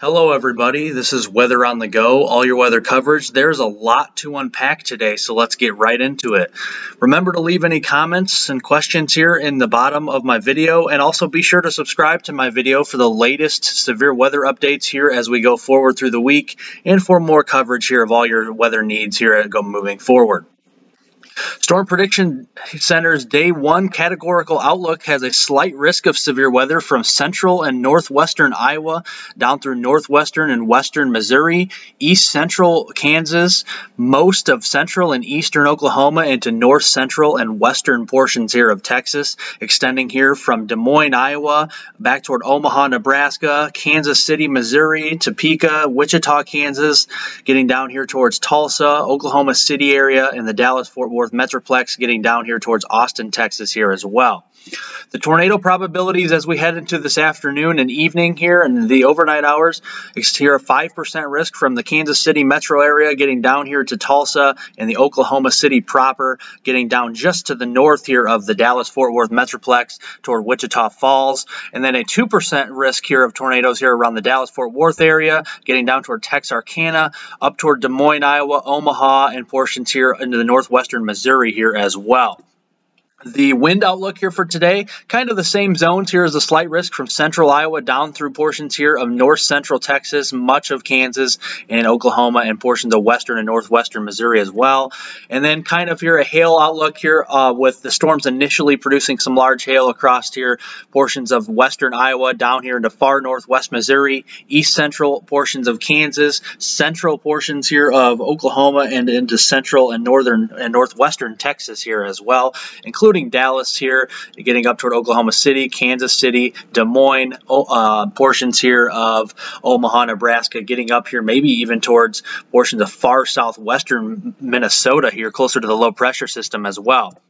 Hello, everybody. This is Weather on the Go, all your weather coverage. There's a lot to unpack today, so let's get right into it. Remember to leave any comments and questions here in the bottom of my video, and also be sure to subscribe to my video for the latest severe weather updates here as we go forward through the week and for more coverage here of all your weather needs here at Go Moving Forward. Storm Prediction Center's day one categorical outlook has a slight risk of severe weather from central and northwestern Iowa down through northwestern and western Missouri, east central Kansas, most of central and eastern Oklahoma, into north central and western portions here of Texas, extending here from Des Moines, Iowa, back toward Omaha, Nebraska, Kansas City, Missouri, Topeka, Wichita, Kansas, getting down here towards Tulsa, Oklahoma City area, and the Dallas Fort Worth Metroplex getting down here towards Austin, Texas here as well. The tornado probabilities as we head into this afternoon and evening here and the overnight hours, it's here a 5% risk from the Kansas City metro area getting down here to Tulsa and the Oklahoma City proper, getting down just to the north here of the Dallas-Fort Worth metroplex toward Wichita Falls, and then a 2% risk here of tornadoes here around the Dallas-Fort Worth area, getting down toward Texarkana, up toward Des Moines, Iowa, Omaha, and portions here into the northwestern Missouri here as well. The wind outlook here for today, kind of the same zones here as a slight risk from central Iowa down through portions here of north central Texas, much of Kansas and Oklahoma, and portions of western and northwestern Missouri as well. And then kind of here a hail outlook here uh, with the storms initially producing some large hail across here, portions of western Iowa down here into far northwest Missouri, east central portions of Kansas, central portions here of Oklahoma, and into central and northern and northwestern Texas here as well, including including Dallas here, getting up toward Oklahoma City, Kansas City, Des Moines, uh, portions here of Omaha, Nebraska, getting up here, maybe even towards portions of far southwestern Minnesota here, closer to the low pressure system as well.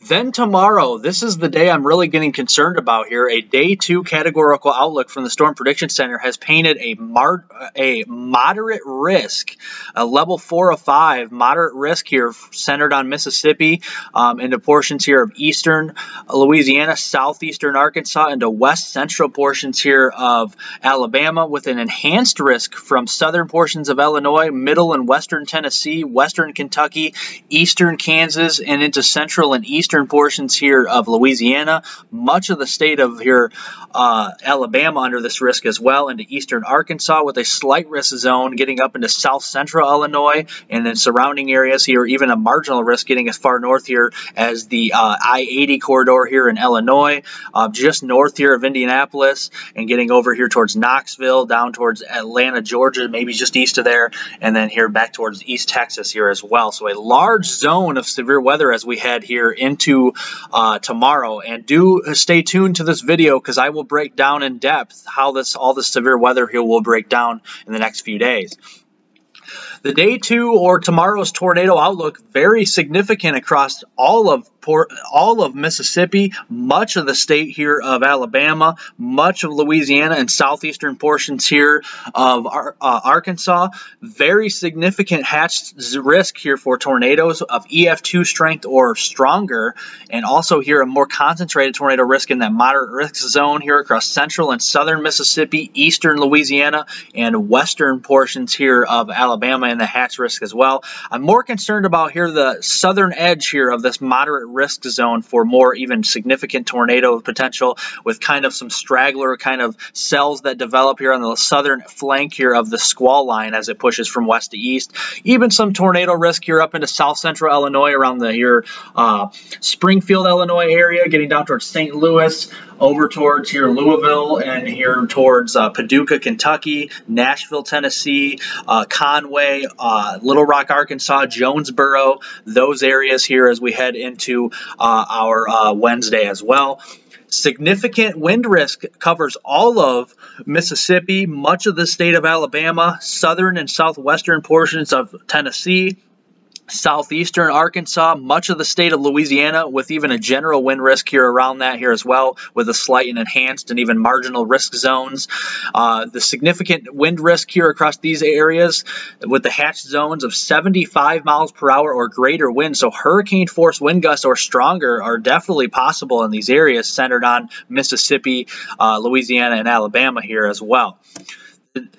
Then tomorrow, this is the day I'm really getting concerned about here. A day two categorical outlook from the Storm Prediction Center has painted a, mar- a moderate risk, a level four of five, moderate risk here centered on Mississippi um, into portions here of eastern Louisiana, southeastern Arkansas, into west central portions here of Alabama with an enhanced risk from southern portions of Illinois, middle and western Tennessee, western Kentucky, eastern Kansas, and into central and eastern eastern portions here of Louisiana, much of the state of here uh, Alabama under this risk as well, into eastern Arkansas with a slight risk zone getting up into south central Illinois and then surrounding areas here, even a marginal risk getting as far north here as the uh, I-80 corridor here in Illinois, uh, just north here of Indianapolis and getting over here towards Knoxville, down towards Atlanta, Georgia, maybe just east of there, and then here back towards East Texas here as well. So a large zone of severe weather as we head here into into uh, tomorrow. And do stay tuned to this video because I will break down in depth how this all the severe weather here will break down in the next few days. The day two or tomorrow's tornado outlook very significant across all of Port, all of Mississippi, much of the state here of Alabama, much of Louisiana, and southeastern portions here of uh, Arkansas. Very significant hatch risk here for tornadoes of EF2 strength or stronger, and also here a more concentrated tornado risk in that moderate risk zone here across central and southern Mississippi, eastern Louisiana, and western portions here of Alabama and the hatch risk as well. I'm more concerned about here the southern edge here of this moderate risk zone for more even significant tornado potential with kind of some straggler kind of cells that develop here on the southern flank here of the squall line as it pushes from west to east. Even some tornado risk here up into south central Illinois around the here uh, Springfield, Illinois area, getting down towards St. Louis, over towards here Louisville and here towards uh, Paducah, Kentucky, Nashville, Tennessee, uh, Conway, uh, Little Rock, Arkansas, Jonesboro, those areas here as we head into uh, our uh, Wednesday as well. Significant wind risk covers all of Mississippi, much of the state of Alabama, southern and southwestern portions of Tennessee, southeastern Arkansas, much of the state of Louisiana, with even a general wind risk here around that here as well, with a slight and enhanced and even marginal risk zones. Uh, the significant wind risk here across these areas with the hatch zones of 75 miles per hour or greater wind. So hurricane force wind gusts or stronger are definitely possible in these areas centered on Mississippi, uh, Louisiana, and Alabama here as well.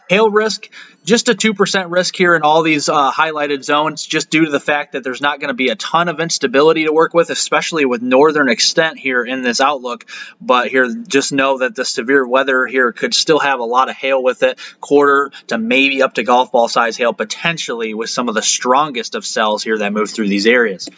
Hail risk, just a 2% risk here in all these uh, highlighted zones, just due to the fact that there's not going to be a ton of instability to work with, especially with northern extent here in this outlook. But here, just know that the severe weather here could still have a lot of hail with it, quarter to maybe up to golf ball size hail, potentially with some of the strongest of cells here that move through these areas.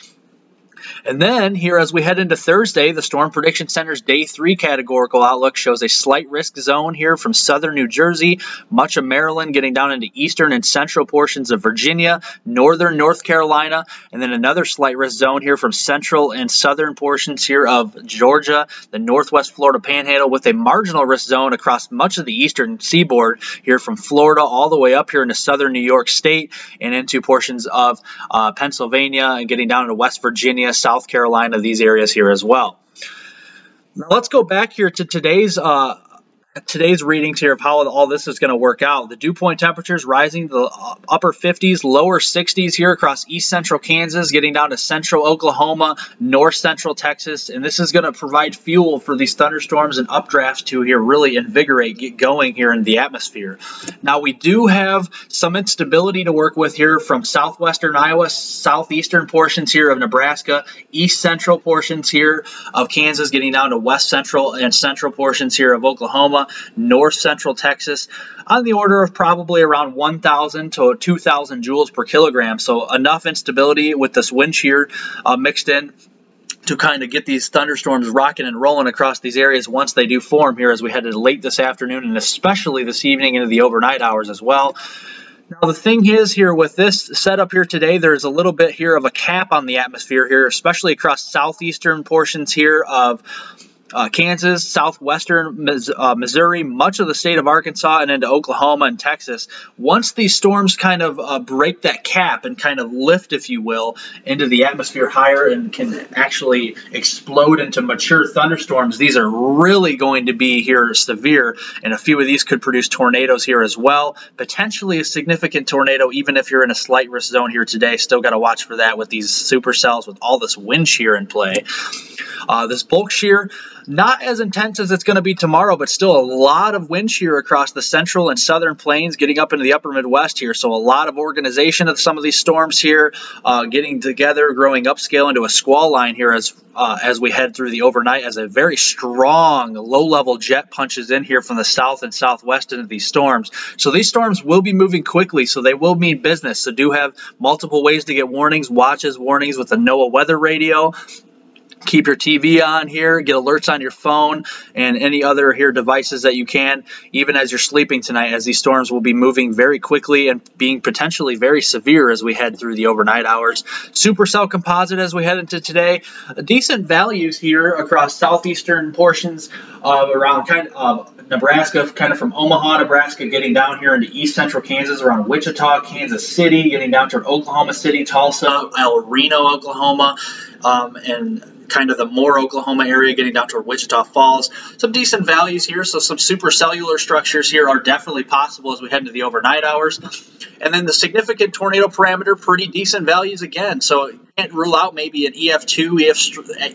And then here as we head into Thursday, the Storm Prediction Center's day three categorical outlook shows a slight risk zone here from southern New Jersey, much of Maryland, getting down into eastern and central portions of Virginia, northern North Carolina, and then another slight risk zone here from central and southern portions here of Georgia, the northwest Florida panhandle, with a marginal risk zone across much of the eastern seaboard here from Florida all the way up here into southern New York State and into portions of uh, Pennsylvania and getting down into West Virginia, South South Carolina, these areas here as well. Now let's go back here to today's uh, today's readings here of how all this is going to work out. The dew point temperatures rising to the uh, upper 50s, lower 60s here across east central Kansas, getting down to central Oklahoma, north central Texas, and this is going to provide fuel for these thunderstorms and updrafts to here really invigorate, get going here in the atmosphere. Now we do have some instability to work with here from southwestern Iowa, southeastern portions here of Nebraska, east central portions here of Kansas, getting down to west central and central portions here of Oklahoma north central Texas, on the order of probably around 1,000 to 2,000 joules per kilogram. So enough instability with this wind shear uh, mixed in to kind of get these thunderstorms rocking and rolling across these areas once they do form here as we headed late this afternoon and especially this evening into the overnight hours as well. Now the thing is here with this setup here today, there's a little bit here of a cap on the atmosphere here, especially across southeastern portions here of uh, Kansas, southwestern uh, Missouri, much of the state of Arkansas, and into Oklahoma and Texas. Once these storms kind of uh, break that cap and kind of lift, if you will, into the atmosphere higher and can actually explode into mature thunderstorms, these are really going to be here severe, and a few of these could produce tornadoes here as well. Potentially a significant tornado, even if you're in a slight risk zone here today. Still got to watch for that with these supercells with all this wind shear in play. Uh, this bulk shear, not as intense as it's going to be tomorrow, but still a lot of wind shear across the central and southern plains, getting up into the upper Midwest here. So a lot of organization of some of these storms here, uh, getting together, growing upscale into a squall line here as uh, as we head through the overnight. As a very strong low-level jet punches in here from the south and southwest into these storms. So these storms will be moving quickly, so they will mean business. So do have multiple ways to get warnings, watches, warnings with the NOAA weather radio keep your TV on here, get alerts on your phone and any other here devices that you can, even as you're sleeping tonight, as these storms will be moving very quickly and being potentially very severe as we head through the overnight hours. Supercell composite as we head into today, decent values here across southeastern portions of around kind of Nebraska, kind of from Omaha, Nebraska, getting down here into east central Kansas, around Wichita, Kansas City, getting down to Oklahoma City, Tulsa, El Reno, Oklahoma, um, and kind of the Moore Oklahoma area, getting down toward Wichita Falls. Some decent values here, so some supercellular structures here are definitely possible as we head into the overnight hours. And then the significant tornado parameter, pretty decent values again. So can't rule out maybe an EF2, EF,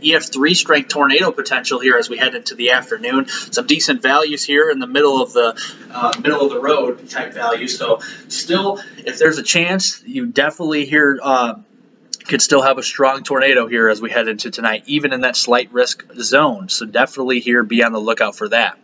EF3 strength tornado potential here as we head into the afternoon. Some decent values here in the middle of the uh, middle of the road type value. So still, if there's a chance, you definitely hear. Uh, could still have a strong tornado here as we head into tonight, even in that slight risk zone. So definitely here, be on the lookout for that.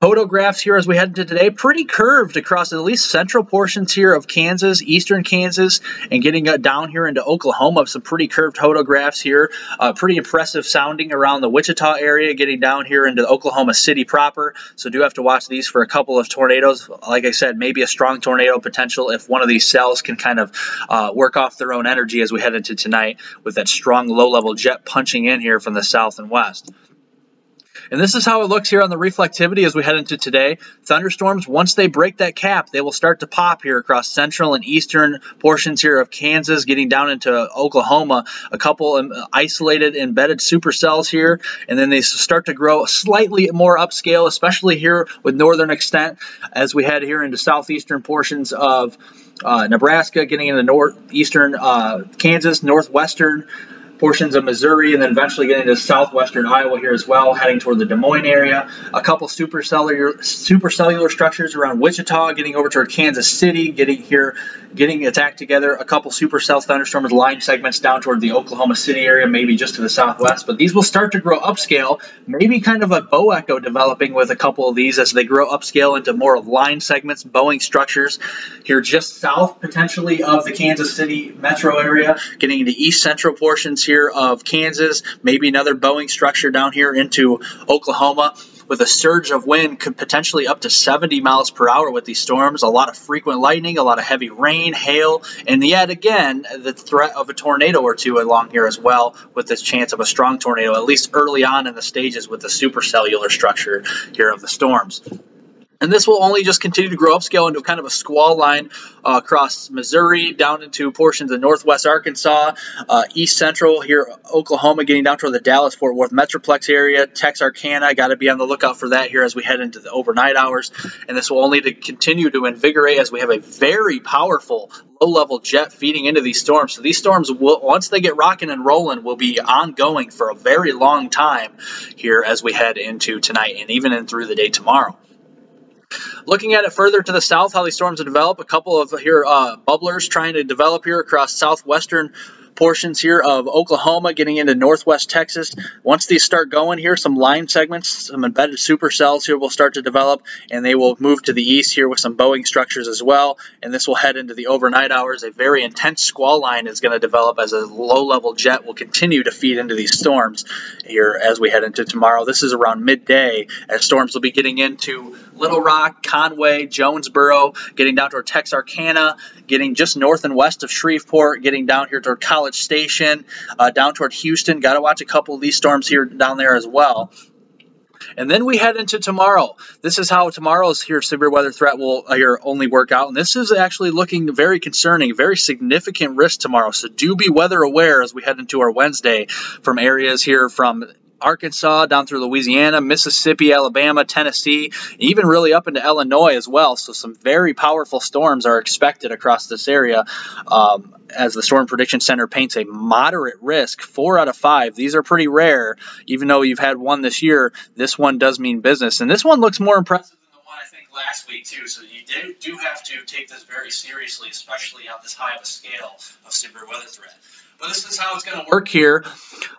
Hodographs here as we head into today, pretty curved across at least central portions here of Kansas, eastern Kansas, and getting down here into Oklahoma. Some pretty curved hodographs here. Uh, pretty impressive sounding around the Wichita area, getting down here into Oklahoma City proper. So do have to watch these for a couple of tornadoes. Like I said, maybe a strong tornado potential if one of these cells can kind of uh, work off their own energy as we head into tonight with that strong low-level jet punching in here from the south and west. And this is how it looks here on the reflectivity as we head into today. Thunderstorms, once they break that cap, they will start to pop here across central and eastern portions here of Kansas, getting down into Oklahoma. A couple um, isolated embedded supercells here, and then they start to grow slightly more upscale, especially here with northern extent as we head here into southeastern portions of uh, Nebraska, getting into northeastern uh, Kansas, northwestern portions of Missouri, and then eventually getting to southwestern Iowa here as well, heading toward the Des Moines area. A couple supercellular supercellular structures around Wichita, getting over toward Kansas City, getting here, getting attacked together. A couple supercell thunderstorms line segments down toward the Oklahoma City area, maybe just to the southwest. But these will start to grow upscale, maybe kind of a bow echo developing with a couple of these as they grow upscale into more of line segments, bowing structures here just south potentially of the Kansas City metro area, getting into east central portions here of Kansas, maybe another bowing structure down here into Oklahoma with a surge of wind could potentially up to 70 miles per hour with these storms. A lot of frequent lightning, a lot of heavy rain, hail, and yet again, the threat of a tornado or two along here as well, with this chance of a strong tornado, at least early on in the stages with the supercellular structure here of the storms. And this will only just continue to grow upscale into kind of a squall line uh, across Missouri, down into portions of northwest Arkansas, uh, east central here, Oklahoma, getting down toward the Dallas Fort Worth Metroplex area, Texarkana. Got to be on the lookout for that here as we head into the overnight hours. And this will only to continue to invigorate as we have a very powerful low level jet feeding into these storms. So these storms will, once they get rocking and rolling, will be ongoing for a very long time here as we head into tonight and even in through the day tomorrow. Looking at it further to the south, how these storms have developed, a couple of here uh, bubblers trying to develop here across southwestern portions here of Oklahoma getting into northwest Texas. Once these start going here, some line segments, some embedded supercells here will start to develop, and they will move to the east here with some bowing structures as well. And this will head into the overnight hours. A very intense squall line is going to develop as a low-level jet will continue to feed into these storms here as we head into tomorrow. This is around midday as storms will be getting into Little Rock, Conway, Jonesboro, getting down toward Texarkana, getting just north and west of Shreveport, getting down here toward College Station, uh, down toward Houston. Got to watch a couple of these storms here down there as well. And then we head into tomorrow. This is how tomorrow's here severe weather threat will uh, here only work out. And this is actually looking very concerning, very significant risk tomorrow. So do be weather aware as we head into our Wednesday from areas here from Arkansas, down through Louisiana, Mississippi, Alabama, Tennessee, even really up into Illinois as well. So some very powerful storms are expected across this area. Um, as the Storm Prediction Center paints a moderate risk, four out of five. These are pretty rare, even though you've had one this year. This one does mean business, and this one looks more impressive than the one I think last week too. So you do do have to take this very seriously, especially on this high of a scale of severe weather threat. But this is how it's going to work here.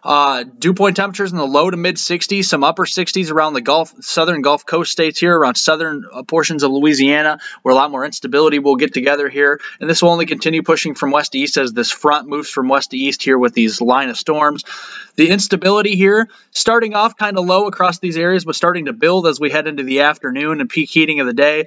Uh, dew point temperatures in the low to mid 60s, some upper 60s around the Gulf, southern Gulf Coast states here, around southern uh, portions of Louisiana, where a lot more instability will get together here. And this will only continue pushing from west to east as this front moves from west to east here with these line of storms. The instability here, starting off kind of low across these areas, but starting to build as we head into the afternoon and peak heating of the day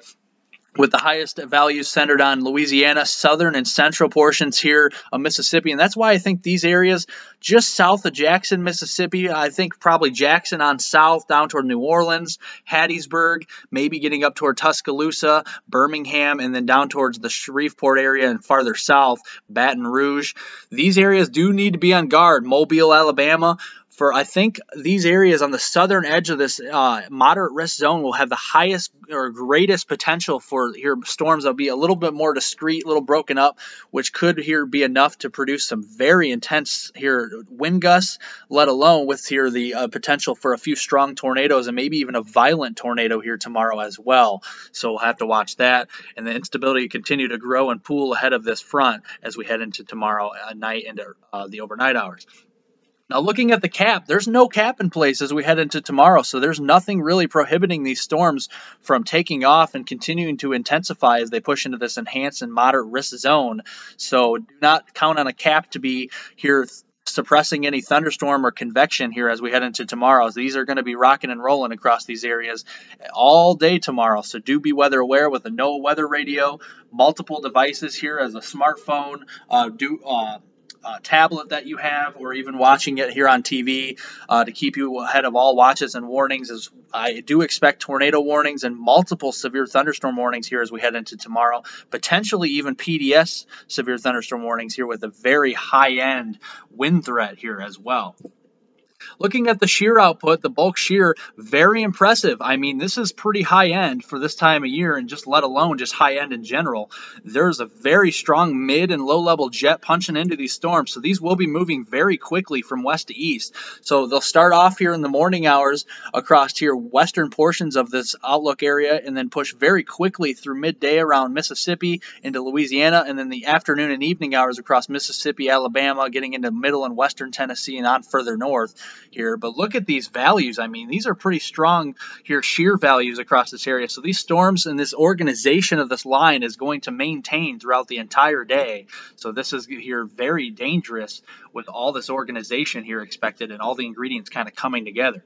with the highest values centered on Louisiana, southern and central portions here of Mississippi. And that's why I think these areas just south of Jackson, Mississippi, I think probably Jackson on south down toward New Orleans, Hattiesburg, maybe getting up toward Tuscaloosa, Birmingham, and then down towards the Shreveport area and farther south, Baton Rouge. These areas do need to be on guard. Mobile, Alabama, for I think these areas on the southern edge of this uh, moderate risk zone will have the highest or greatest potential for here storms that'll be a little bit more discreet, a little broken up, which could here be enough to produce some very intense here wind gusts, let alone with here the uh, potential for a few strong tornadoes and maybe even a violent tornado here tomorrow as well. So we'll have to watch that, and the instability continue to grow and pool ahead of this front as we head into tomorrow night into uh, the overnight hours. Now, looking at the cap, there's no cap in place as we head into tomorrow, so there's nothing really prohibiting these storms from taking off and continuing to intensify as they push into this enhanced and moderate risk zone. So do not count on a cap to be here suppressing any thunderstorm or convection here as we head into tomorrow. These are going to be rocking and rolling across these areas all day tomorrow. So do be weather aware with a NOAA weather radio, multiple devices here as a smartphone, uh, do uh, uh, tablet that you have, or even watching it here on TV uh, to keep you ahead of all watches and warnings. As I do expect tornado warnings and multiple severe thunderstorm warnings here as we head into tomorrow, potentially even PDS severe thunderstorm warnings here with a very high end wind threat here as well. Looking at the shear output, the bulk shear, very impressive. I mean, this is pretty high end for this time of year and just let alone just high end in general. There's a very strong mid and low level jet punching into these storms. So these will be moving very quickly from west to east. So they'll start off here in the morning hours across here western portions of this outlook area and then push very quickly through midday around Mississippi into Louisiana and then the afternoon and evening hours across Mississippi, Alabama, getting into middle and western Tennessee and on further north here. But look at these values. I mean, these are pretty strong here shear values across this area. So these storms and this organization of this line is going to maintain throughout the entire day. So this is here very dangerous with all this organization here expected and all the ingredients kind of coming together.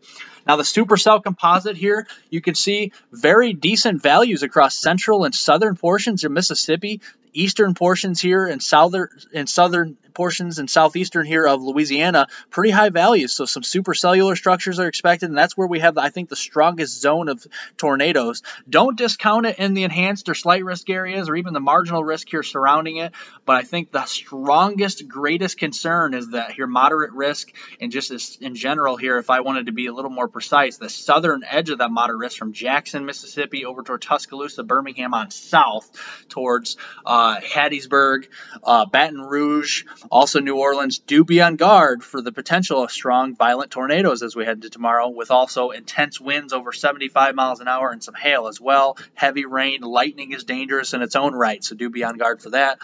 Now the supercell composite here, you can see very decent values across central and southern portions of Mississippi eastern portions here and southern and southern portions and southeastern here of Louisiana, pretty high values. So some supercellular structures are expected, and that's where we have, I think, the strongest zone of tornadoes. Don't discount it in the enhanced or slight risk areas or even the marginal risk here surrounding it, but I think the strongest, greatest concern is that here moderate risk and just in general here, if I wanted to be a little more precise, the southern edge of that moderate risk from Jackson, Mississippi over toward Tuscaloosa, Birmingham on south towards uh, Hattiesburg, uh, Baton Rouge, also, New Orleans, do be on guard for the potential of strong, violent tornadoes as we head into tomorrow, with also intense winds over 75 miles an hour and some hail as well. Heavy rain, lightning is dangerous in its own right, so do be on guard for that.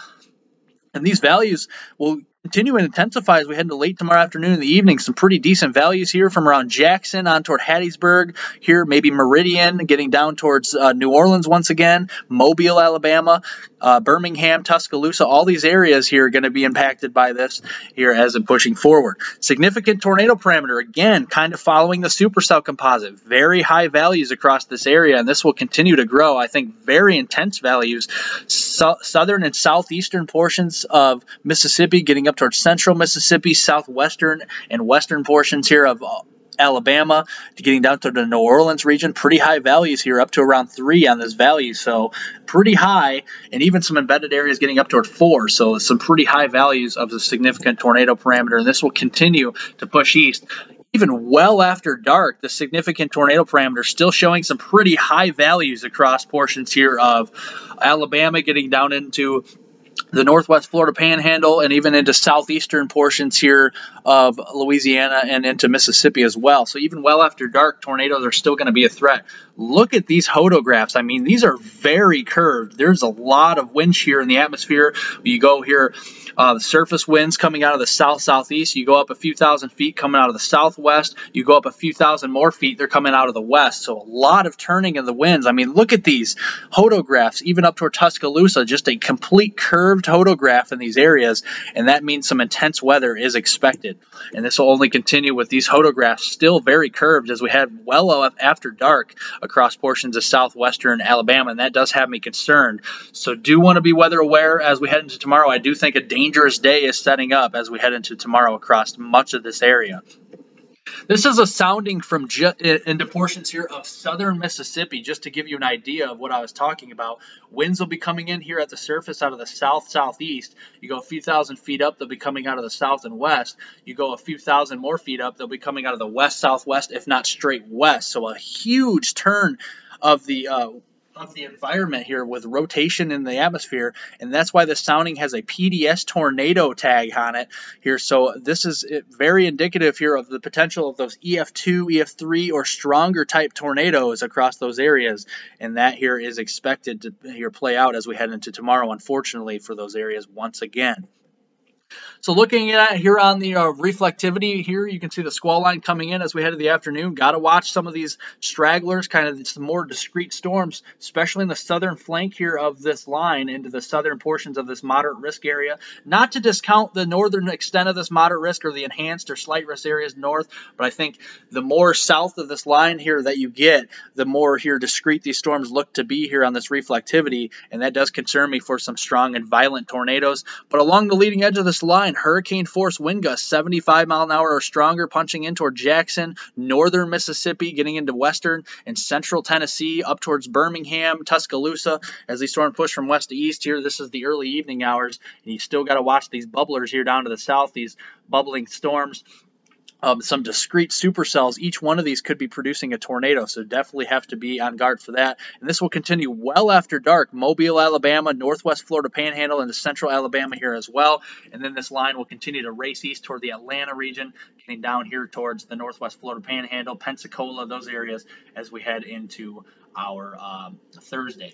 And these values will continue and intensify as we head into late tomorrow afternoon and the evening. Some pretty decent values here from around Jackson on toward Hattiesburg. Here, maybe Meridian, getting down towards uh, New Orleans once again. Mobile, Alabama, uh, Birmingham, Tuscaloosa. All these areas here are going to be impacted by this here as I'm pushing forward. Significant tornado parameter, again, kind of following the supercell composite. Very high values across this area, and this will continue to grow. I think very intense values. So southern and southeastern portions of Mississippi getting up up towards central Mississippi, southwestern and western portions here of uh, Alabama to getting down to the New Orleans region. Pretty high values here, up to around three on this value. So pretty high, and even some embedded areas getting up toward four. So some pretty high values of the significant tornado parameter, and this will continue to push east. Even well after dark, the significant tornado parameter still showing some pretty high values across portions here of Alabama, getting down into the northwest Florida panhandle and even into southeastern portions here of Louisiana and into Mississippi as well. So even well after dark, tornadoes are still going to be a threat. Look at these hodographs. I mean, these are very curved. There's a lot of wind shear in the atmosphere. You go here uh, the surface winds coming out of the south southeast, you go up a few thousand feet coming out of the southwest, you go up a few thousand more feet, they're coming out of the west. So a lot of turning in the winds. I mean, look at these hodographs, even up toward Tuscaloosa, just a complete curved hodograph in these areas, and that means some intense weather is expected. And this will only continue with these hodographs still very curved as we head well after dark across portions of southwestern Alabama, and that does have me concerned. So do want to be weather aware as we head into tomorrow. I do think a dangerous day is setting up as we head into tomorrow across much of this area. This is a sounding from into portions here of southern Mississippi, just to give you an idea of what I was talking about. Winds will be coming in here at the surface out of the south southeast. You go a few thousand feet up, they'll be coming out of the south and west. You go a few thousand more feet up, they'll be coming out of the west southwest, if not straight west. So a huge turn of the uh, of the environment here with rotation in the atmosphere, and that's why the sounding has a PDS tornado tag on it here. So this is eh, very indicative here of the potential of those EF2, EF3, or stronger type tornadoes across those areas, and that here is expected to eh, here play out as we head into tomorrow, unfortunately, for those areas once again. So looking at here on the uh, reflectivity here, you can see the squall line coming in as we head to the afternoon. Got to watch some of these stragglers, kind of some more discrete storms, especially in the southern flank here of this line into the southern portions of this moderate risk area. Not to discount the northern extent of this moderate risk or the enhanced or slight risk areas north, but I think the more south of this line here that you get, the more here discrete these storms look to be here on this reflectivity, and that does concern me for some strong and violent tornadoes. But along the leading edge of this line, hurricane force wind gusts 75 mile an hour or stronger, punching in toward Jackson, northern Mississippi, getting into western and central Tennessee, up towards Birmingham, Tuscaloosa. As these storms push from west to east here, this is the early evening hours, and you still got to watch these bubblers here down to the south, these bubbling storms um, some discrete supercells. Each one of these could be producing a tornado, so definitely have to be on guard for that. And this will continue well after dark. Mobile, Alabama, northwest Florida Panhandle, into central Alabama here as well. And then this line will continue to race east toward the Atlanta region, getting down here towards the northwest Florida Panhandle, Pensacola, those areas as we head into our um, Thursday.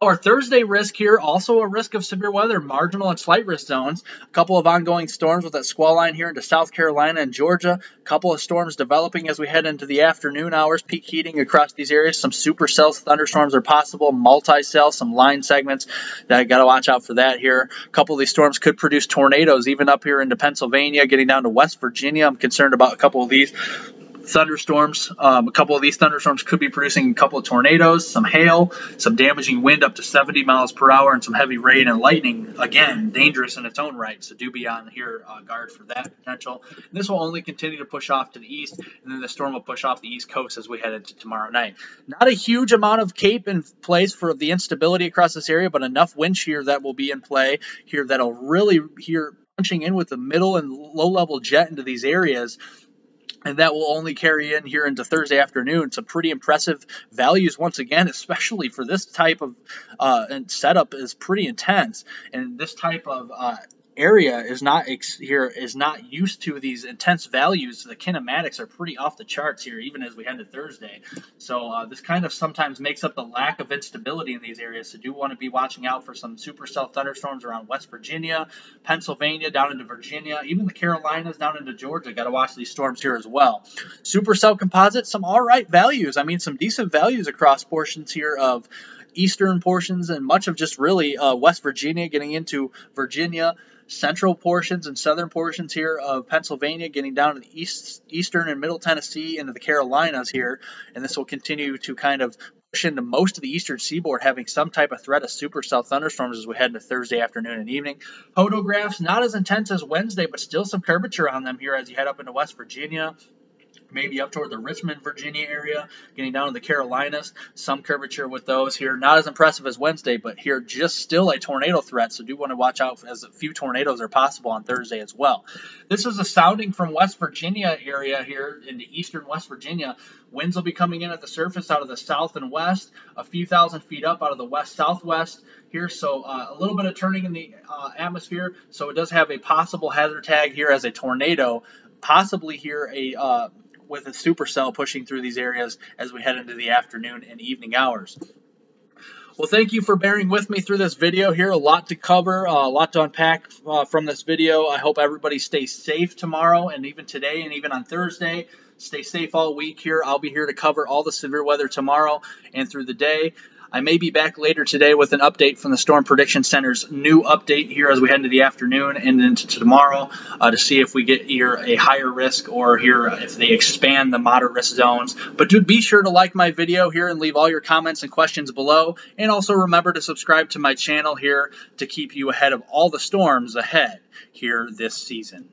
Our Thursday risk here, also a risk of severe weather, marginal and slight risk zones. A couple of ongoing storms with that squall line here into South Carolina and Georgia. A couple of storms developing as we head into the afternoon hours, peak heating across these areas. Some supercell thunderstorms are possible, multi-cell, some line segments. That got to watch out for that here. A couple of these storms could produce tornadoes, even up here into Pennsylvania, getting down to West Virginia. I'm concerned about a couple of these thunderstorms. Um, a couple of these thunderstorms could be producing a couple of tornadoes, some hail, some damaging wind up to 70 miles per hour, and some heavy rain and lightning. Again, dangerous in its own right, so do be on here uh, guard for that potential. And this will only continue to push off to the east, and then the storm will push off the east coast as we head into tomorrow night. Not a huge amount of cape in place for the instability across this area, but enough wind shear that will be in play here that'll really here punching in with the middle and low level jet into these areas and that will only carry in here into Thursday afternoon. Some pretty impressive values once again, especially for this type of uh, setup is pretty intense. And this type of uh, area is not here is not used to these intense values. The kinematics are pretty off the charts here, even as we head to Thursday. So uh, this kind of sometimes makes up the lack of instability in these areas. So do want to be watching out for some supercell thunderstorms around West Virginia, Pennsylvania, down into Virginia, even the Carolinas, down into Georgia. Got to watch these storms here as well. Supercell composite, some all right values. I mean, some decent values across portions here of eastern portions and much of just really uh, West Virginia, getting into Virginia central portions and southern portions here of Pennsylvania, getting down to the east, eastern and middle Tennessee into the Carolinas here, and this will continue to kind of push into most of the eastern seaboard, having some type of threat of supercell thunderstorms as we head into Thursday afternoon and evening. Hodographs not as intense as Wednesday, but still some curvature on them here as you head up into West Virginia, maybe up toward the Richmond, Virginia area, getting down to the Carolinas. Some curvature with those here. Not as impressive as Wednesday, but here just still a tornado threat. So do want to watch out as a few tornadoes are possible on Thursday as well. This is a sounding from West Virginia area here into eastern West Virginia. Winds will be coming in at the surface out of the south and west, a few thousand feet up out of the west southwest here. So uh, a little bit of turning in the uh, atmosphere. So it does have a possible hazard tag here as a tornado possibly here a uh, with a supercell pushing through these areas as we head into the afternoon and evening hours. Well, thank you for bearing with me through this video here. A lot to cover, uh, a lot to unpack uh, from this video. I hope everybody stays safe tomorrow and even today and even on Thursday. Stay safe all week here. I'll be here to cover all the severe weather tomorrow and through the day. I may be back later today with an update from the Storm Prediction Center's new update here as we head into the afternoon and into tomorrow uh, to see if we get here a higher risk or here if they expand the moderate risk zones. But do be sure to like my video here and leave all your comments and questions below. And also remember to subscribe to my channel here to keep you ahead of all the storms ahead here this season.